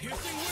Piercing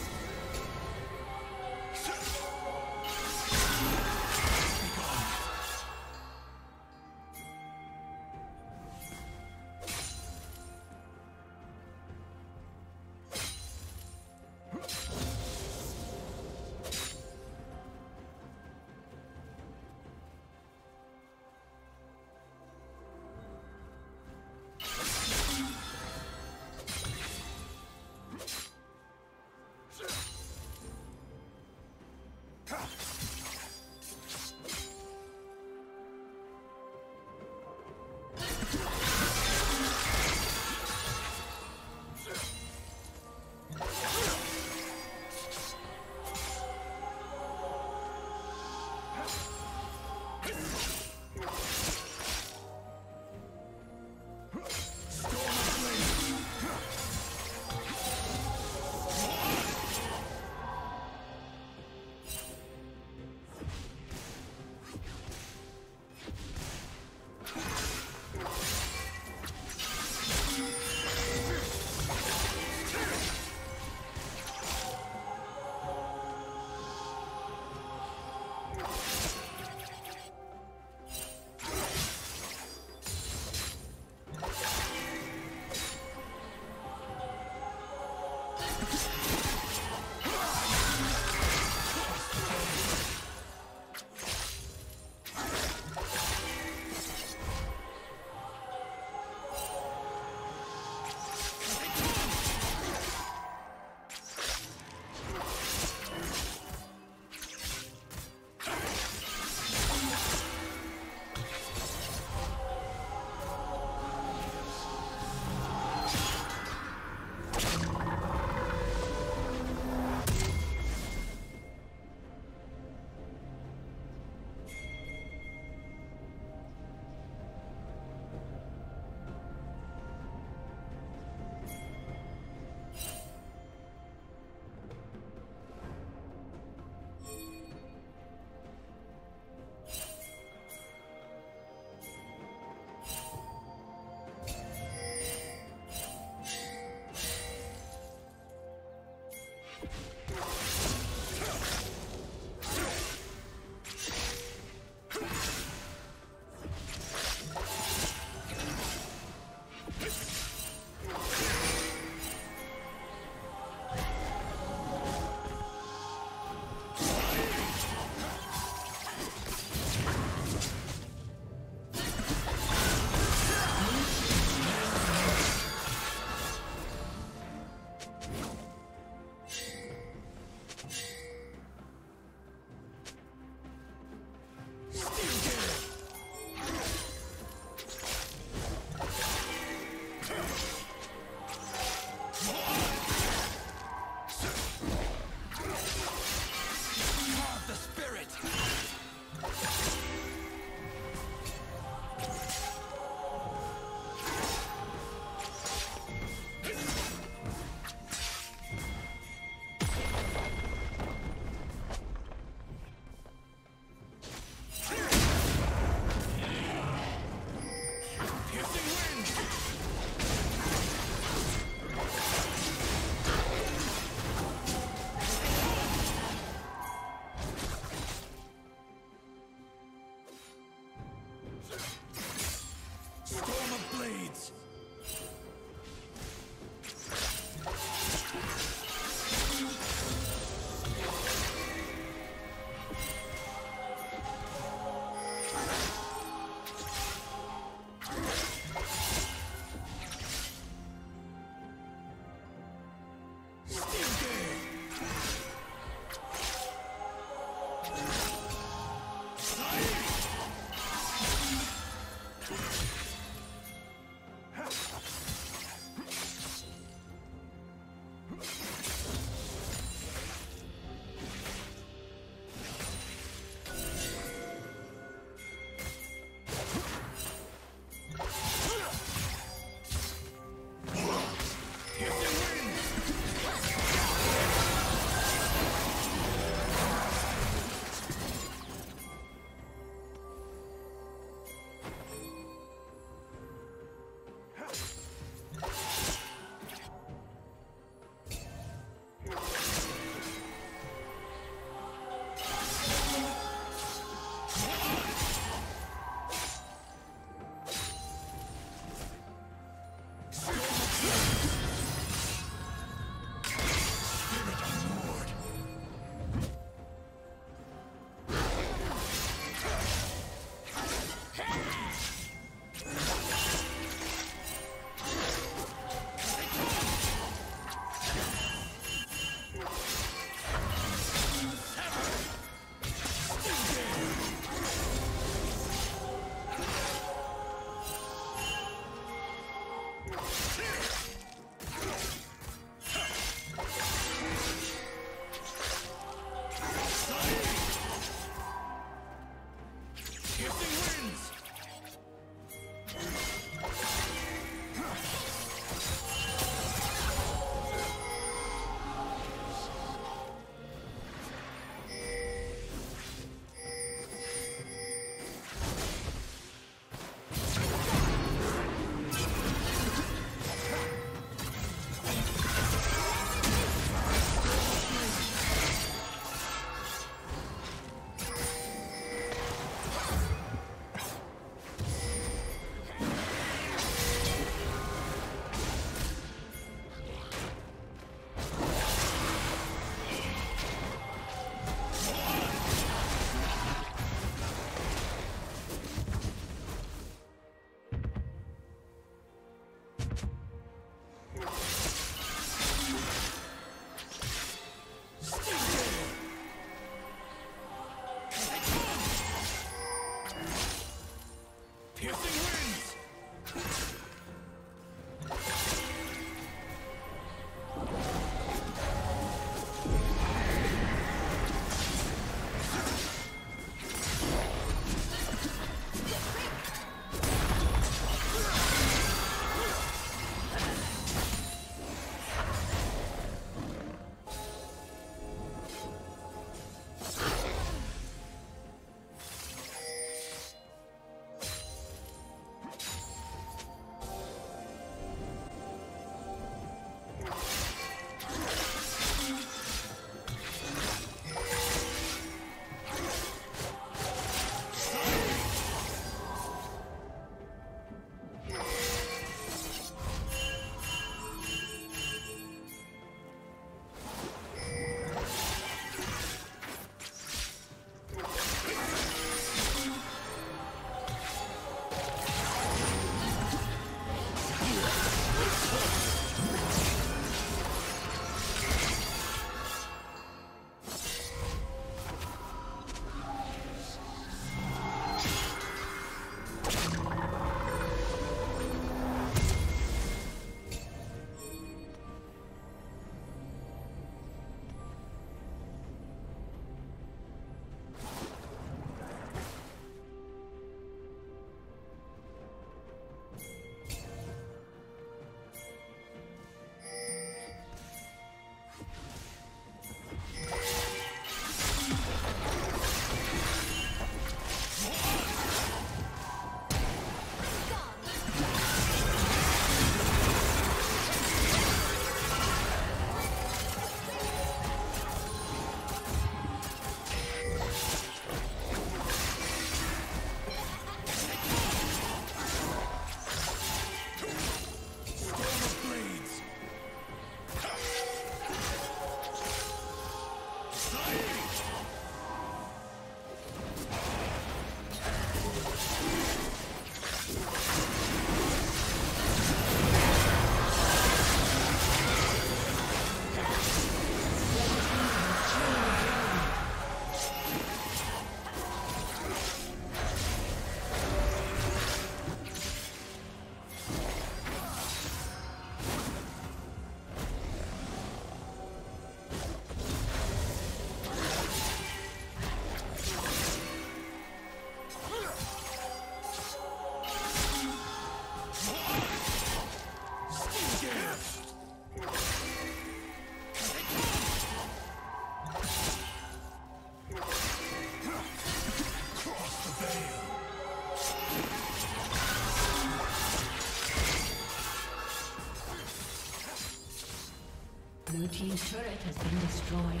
has been destroyed.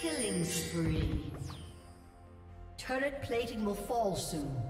Killing spree. Turret plating will fall soon.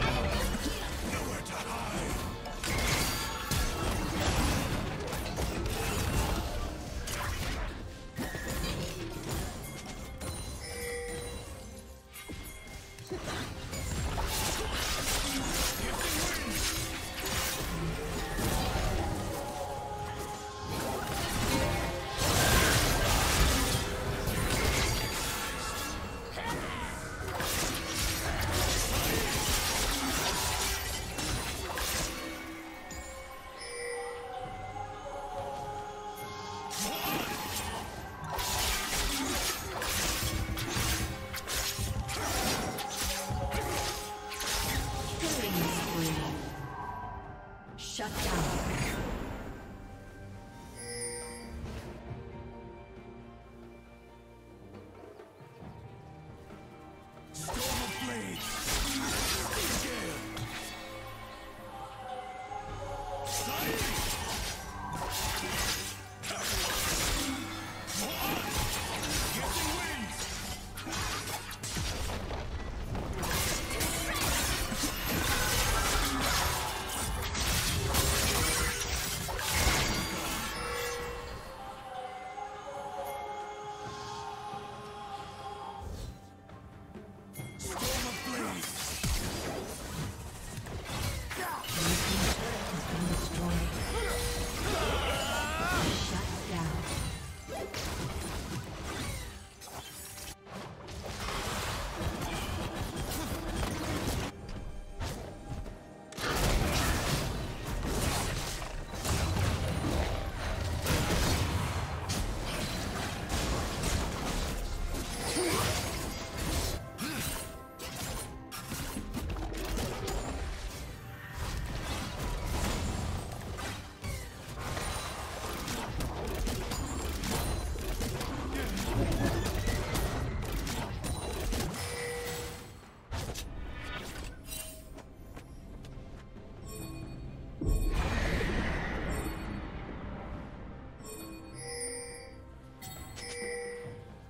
Shut down.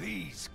These